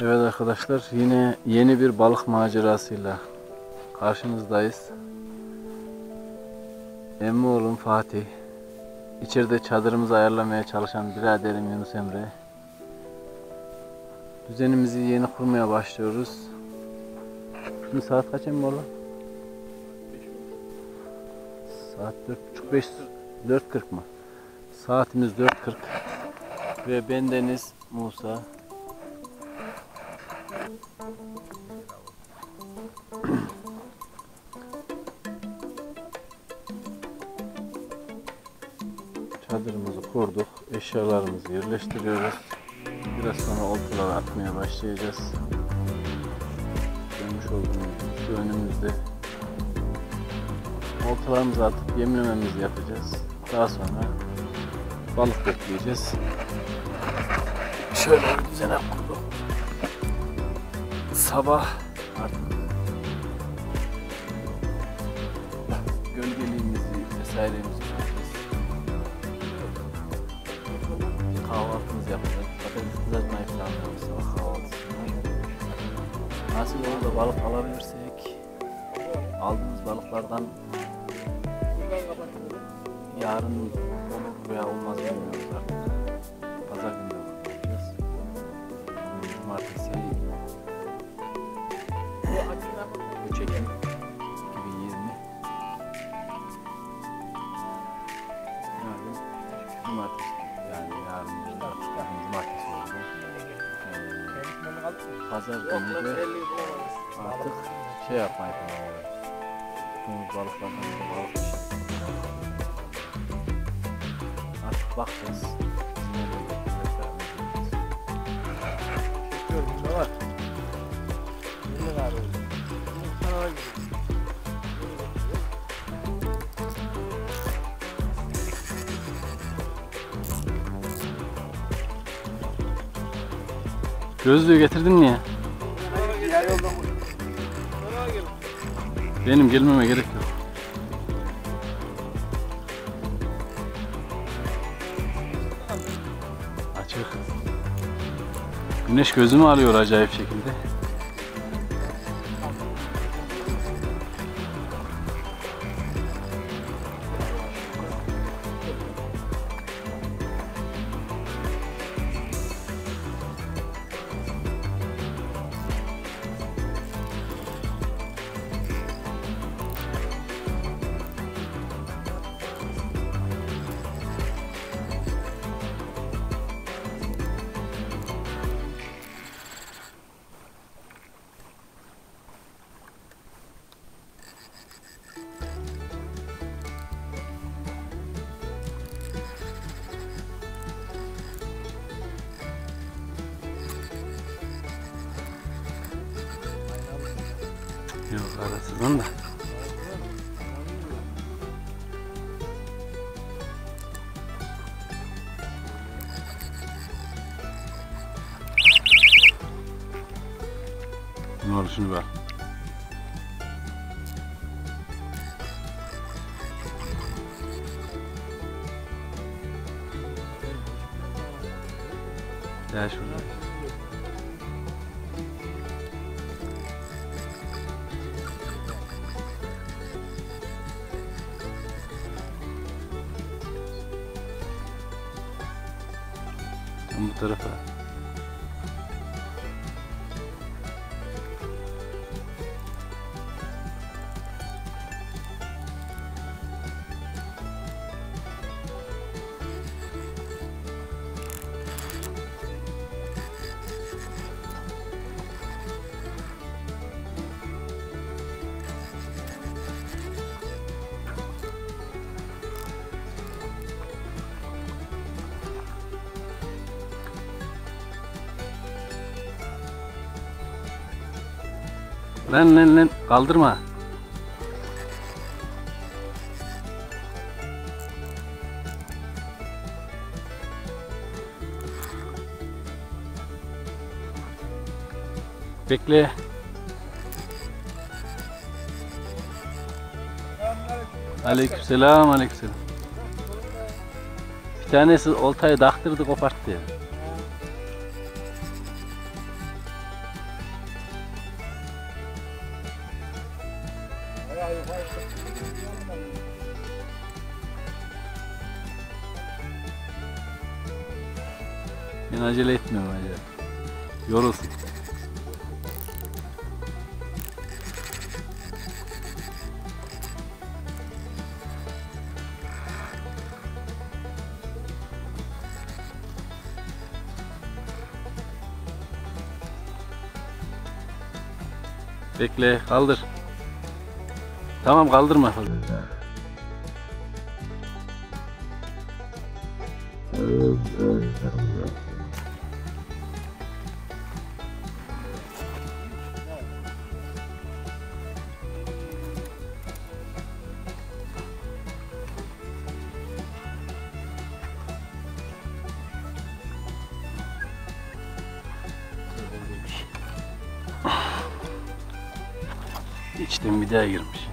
Evet arkadaşlar yine yeni bir balık macerasıyla karşınızdayız. Emmi oğlum Fatih. İçeride çadırımızı ayarlamaya çalışan biraderim Yunus Emre. Düzenimizi yeni kurmaya başlıyoruz. Şimdi saat kaç emmi oğlum? Saat 4.30 4.40 mı? Saatimiz 4.40 ve bendeniz Musa. Eşyalarımızı yerleştiriyoruz. Biraz sonra oltaları atmaya başlayacağız. Görmüş olduğunuz şu önümüzde oltalarımızı atıp yemlememizi yapacağız. Daha sonra balık bekleyeceğiz. Şöyle bir düzene kurduk. Sabah gölgeliğimizi vesairemizi yapacağız. Patates kızartmayı planlıyoruz sabah. Nasıl olur da balık alabilirsek aldığımız balıklardan yarın olur veya olmaz bilmiyoruz artık. Pazar günü de artık şey yapmayı planlıyoruz. Balıklardan da balık. Artık bakacağız. Gözlüğü getirdin gel. Benim gelmeme gerek yok. Açık. Güneş gözümü alıyor acayip şekilde. Ne oldu şimdi bak. Gel şurada. Lan lan lan kaldırma. Bekle. Aleykümselam, aleykümselam. Bir tanesi oltayı daktırdı koparttı ya. Ben acele etmiyorum acele. Yorulsun. Bekle, kaldır. Tamam kaldırma fazla. İçten bir daha girmiş.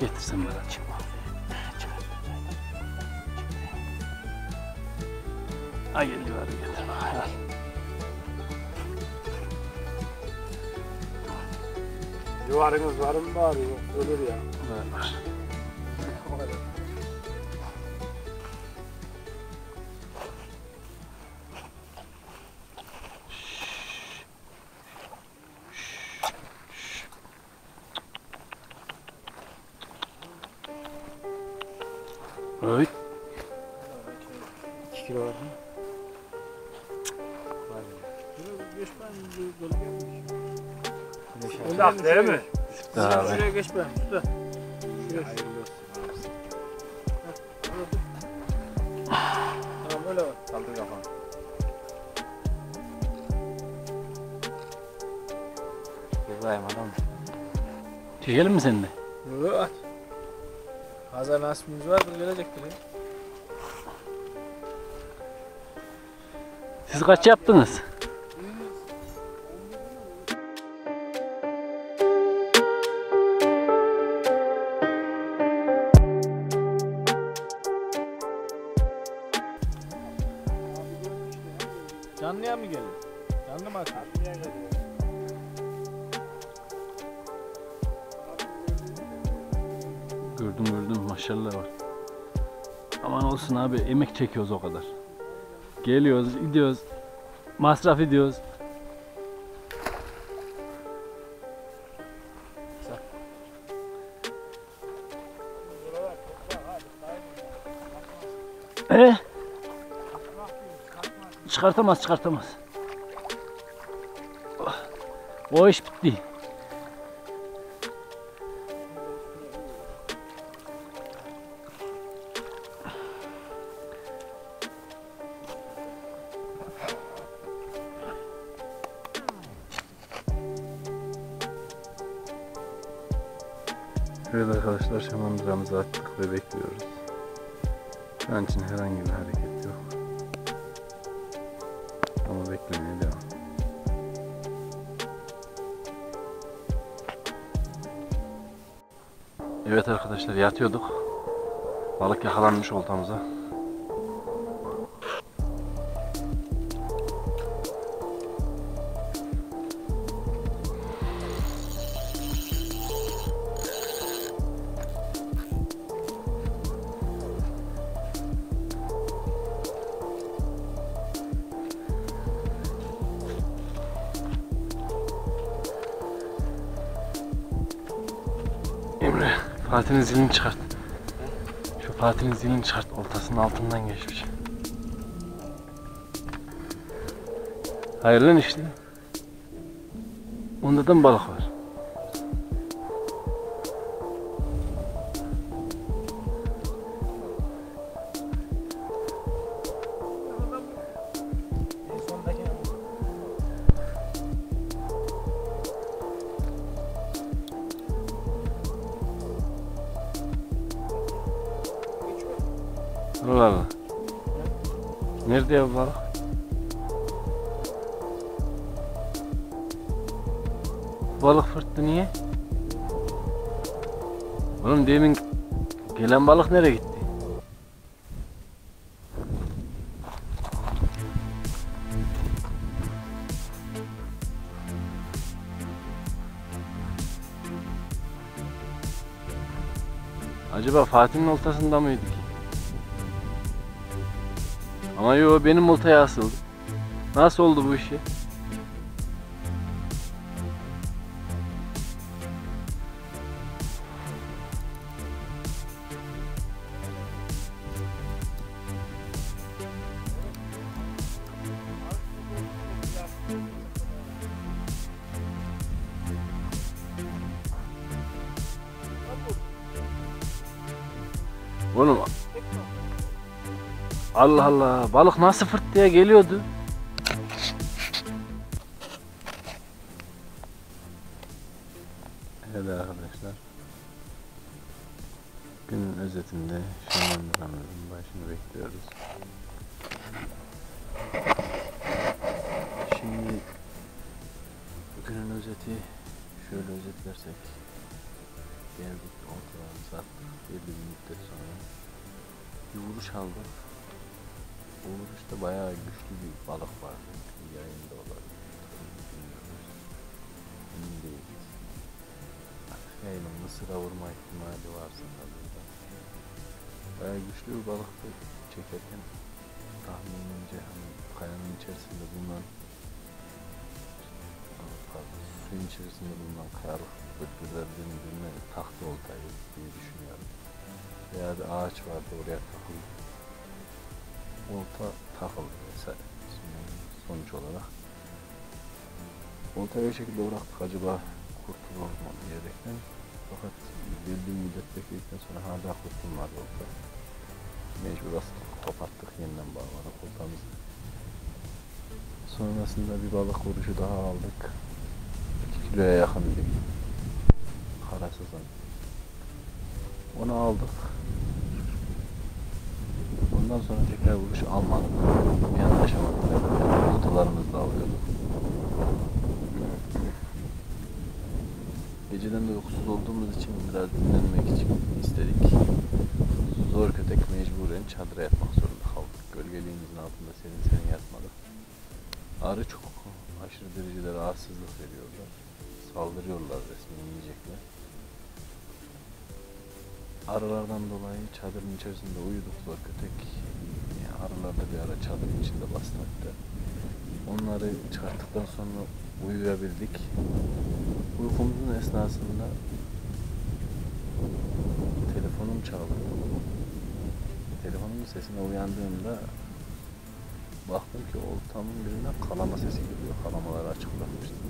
Getirsen bana çıkma. Ay geldi var getir bak. Al. Yuvarınız var mı bari yok. Ölür ya. Var, var. Şurada. Şuraya. Tamam öyle var. Kaldır kafanı. İbrahim adam. Çekelim mi seninle? Yok at. Hazar nasibimiz vardır gelecektir ya. Siz kaç yaptınız? Gördüm gördüm maşallah var. Aman olsun abi emek çekiyoruz o kadar. Geliyoruz gidiyoruz. Masraf ediyoruz. E? Çıkartamaz çıkartamaz. O iş bitti. Evet arkadaşlar şamandıramızı attık ve bekliyoruz. Şu an için herhangi bir hareket yok. Ama beklemeye devam. Evet arkadaşlar yatıyorduk. Balık yakalanmış oltamıza. Fatih'in zilini çıkart. Şu Fatih'in zilini çıkart. Oltasının altından geçmiş. Hayır lan işte. Onda da mı balık var? Nerede ya balık? Balık fırttı niye? Oğlum demin gelen balık nereye gitti? Acaba Fatih'in oltasında mıydı ki? Ama yo benim oltaya asıldı. Nasıl oldu bu işi? Oğlum Allah Allah balık nasıl fırt diye geliyordu. Evet arkadaşlar. Günün özetinde şamandıramızın başını bekliyoruz. Şimdi günün özeti şöyle özetlersek geldik ortalarımızı attık belli bir müddet sonra bir vuruş aldık. Bu vuruşta bayağı güçlü bir balık vardı. Yayında olabilir. Bilmiyoruz. Emin değiliz. Yayının mısıra vurma ihtimali varsa tabii da. Bayağı güçlü bir balıktı çekerken tahminimce hani kayanın içerisinde bulunan suyun içerisinde bulunan kayalık bölgelerden birine taktı oltayı diye düşünüyorum. Veya bir ağaç vardı oraya takıldı. Olta takıldı. Şimdi sonuç olarak oltayı o şekilde bıraktık acaba kurtulur mu diyerekten. Fakat belli bir müddet bekledikten sonra hala kurtulmadı olta. Mecbur astık, koparttık yeniden bağladık oltamızı. Sonrasında bir balık vuruşu daha aldık. 2 kiloya yakın bir karasızın. Onu aldık. Ondan sonra tekrar vuruş almadık. Bir an aşamadık. Oltalarımızla alıyorduk. Geceden de uykusuz olduğumuz için biraz dinlenmek için istedik. Zor kötek mecburen çadıra yatmak zorunda kaldık. Gölgeliğimizin altında serin serin yatmadık. Arı çok aşırı derecede rahatsızlık veriyorlar. Saldırıyorlar resmen yiyecekler. Arılardan dolayı çadırın içerisinde uyuduk zor kötek. Yani arılar da bir ara çadırın içinde basmakta. Onları çıkarttıktan sonra uyuyabildik. Uykumuzun esnasında telefonum çaldı. Telefonumun sesine uyandığımda baktım ki oltamın birinden kalama sesi geliyor. Kalamaları açık bırakmıştım.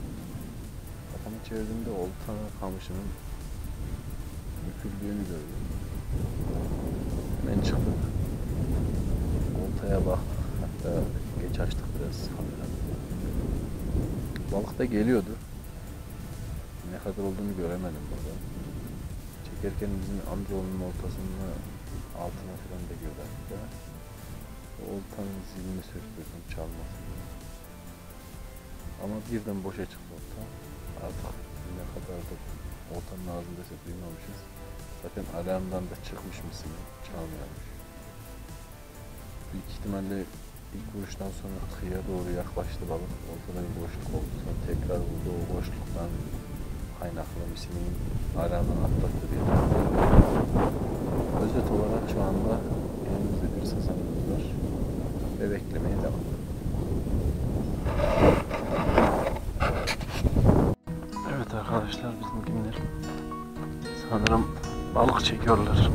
Kafamı çevirdiğimde olta kamışının büküldüğünü gördüm. Hemen çıktık. Oltaya baktık. Hatta geç açtık biraz. Balık da geliyordu. Ne kadar olduğunu göremedim burada. Çekerken bizim amcaoğlunun oltasını altına falan da hatta. O oltanın zilini söktürdüm çalmasını. Ama birden boşa çıktı olta. Artık ne kadar da oltanın ağzındaysa duymamışız. Zaten alarmdan da çıkmış mısın çalmıyormuş. Büyük ihtimalle ilk vuruştan sonra kıyıya doğru yaklaştı balık. Ortada bir boşluk oldu. Sonra tekrar vurdu. O boşluktan kaynaklı misinin alarmını atlattı diye. Özet olarak şu anda elimizde bir sazanımız var. Ve beklemeye devam. Evet arkadaşlar bizimkiler sanırım balık çekiyorlar.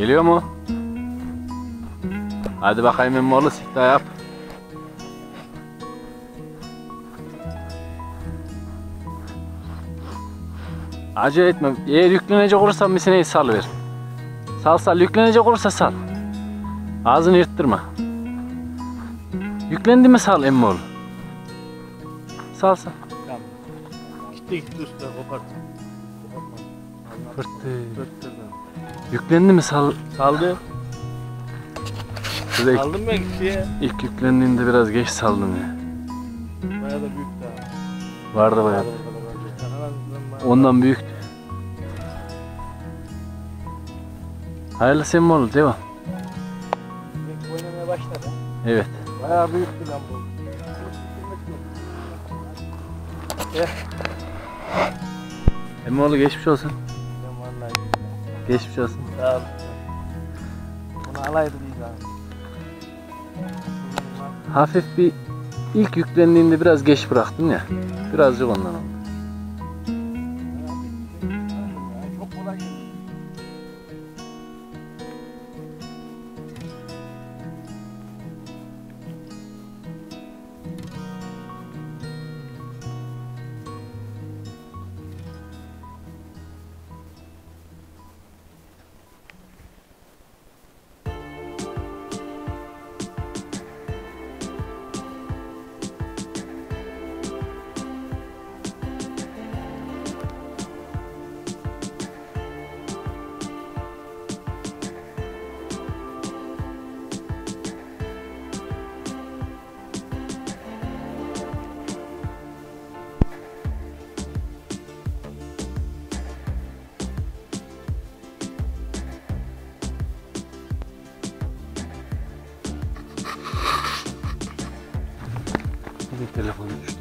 Geliyor mu? Hadi bakayım Emmoğlu sikta yap. Acele etme. Eğer yüklenecek olursa misineyi sal ver. Sal sal. Yüklenecek olursa sal. Ağzını yırttırma. Yüklendi mi sal Emmoğlu. Sal sal. Gitti gitti usta kopart. Fırtı. Yüklendi mi sal? Saldı. Size ilk, Saldım ben ya. ilk yüklendiğinde biraz geç saldım ya. Bayağı da büyük daha. Vardı bayağı. Ondan büyüktü. Hayırlı sen mi oldu devam. oynamaya başladı. Evet. Bayağı büyüktü lan bu. Emmoğlu geçmiş olsun. Geçmiş olsun. sağ ol. Bunu alaydı biz abi. Hafif bir ilk yüklendiğinde biraz geç bıraktın ya. Birazcık ondan oldu. Bir telefonu düştü.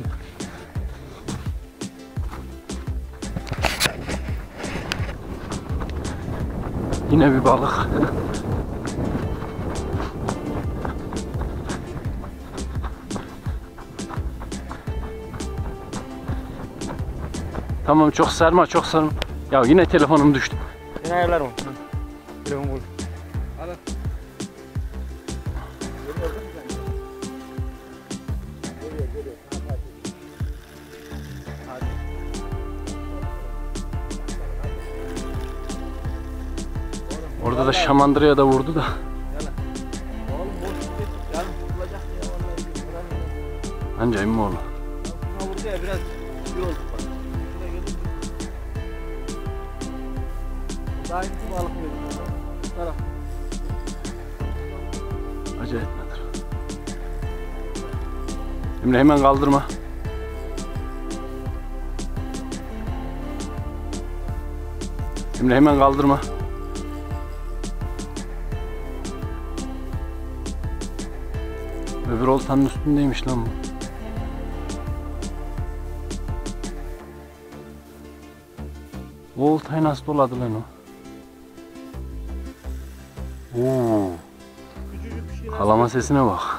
Yine bir balık. Tamam çok sarma çok sarma. Ya yine telefonum düştü. Ben ayarlarım. Orada da şamandıraya da vurdu da. Anca vurdu ya biraz şey oldu bak. Daha iyi bir balık. Bu taraf. Acayip nedir? Emre hemen kaldırma. Emre hemen kaldırma. Oltanın üstündeymiş lan bu. O oltayı nasıl doladı lan o? Oo, Küçücük sesine bak.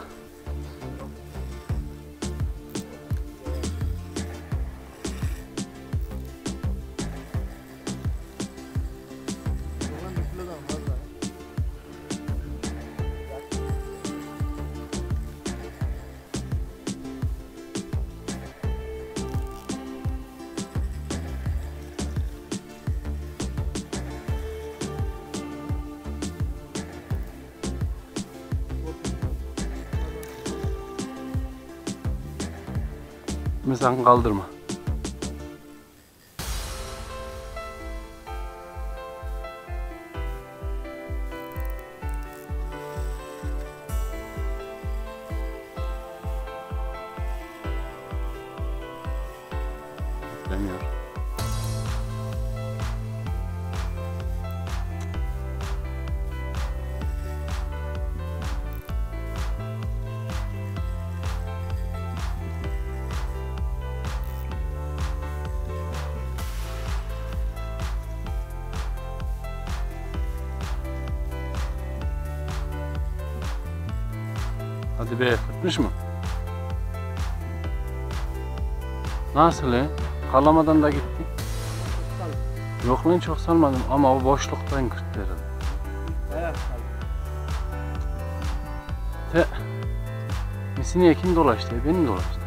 Mesela kaldırma. Hadi be, fıtmış mı? Nasıl he? Kalamadan da gitti. Yok lan çok salmadım ama o boşluktan kırttı herhalde. Kaldı. Te. Misiniye kim dolaştı? Benim dolaştı.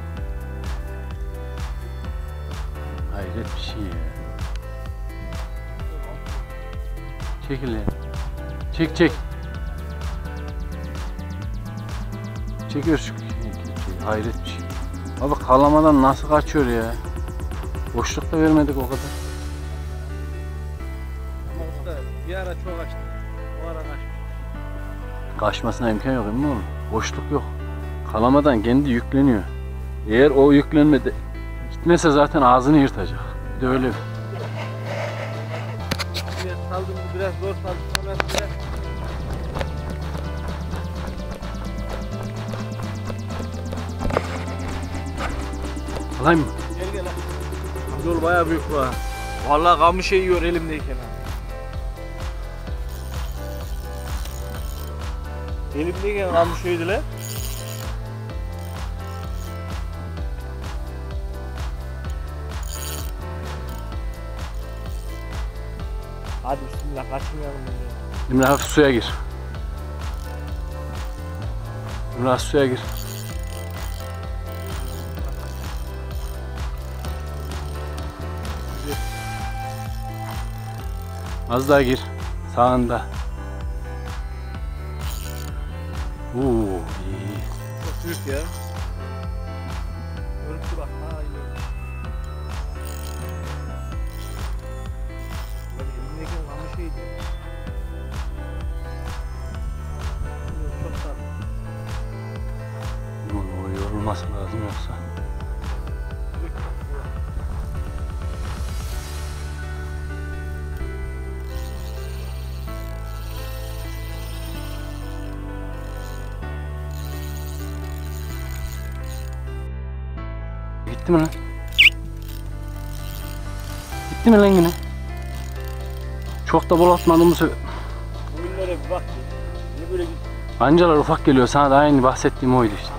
Hayret bir şey ya. Çekil ya. Çek çek. Çekiyor şu. Hayret bir şey. Abi kalamadan nasıl kaçıyor ya? Boşlukta vermedik o kadar. Ama usta bir ara çok açtı. O ara kaçmış. Kaçmasına imkan yok emin oğlum. Boşluk yok. Kalamadan kendi yükleniyor. Eğer o yüklenmede gitmese zaten ağzını yırtacak. Bir de öyle. Biraz saldım biraz zor saldım. Biraz Alayım mı? Gel gel. Yol bayağı büyük bu ha. Vallahi kamışı yiyor elimdeyken ha. Elimdeyken kamışı yedi lan. Hadi bismillah kaçmayalım önce. Emre hafif suya gir. Emre hafif suya gir. Az daha gir. Sağında. Oo, iyi. Çok büyük ya. Görüntü bak ha elimdeyken kamışı yedi. Çok tatlı. Yorulması lazım yoksa. Mi lan? Gitti mi lan yine? Çok da bol atmadım bu sefer. Bugünlere bir bak. Niye böyle gitti? Ancalar ufak geliyor sana da aynı bahsettiğim oydu işte.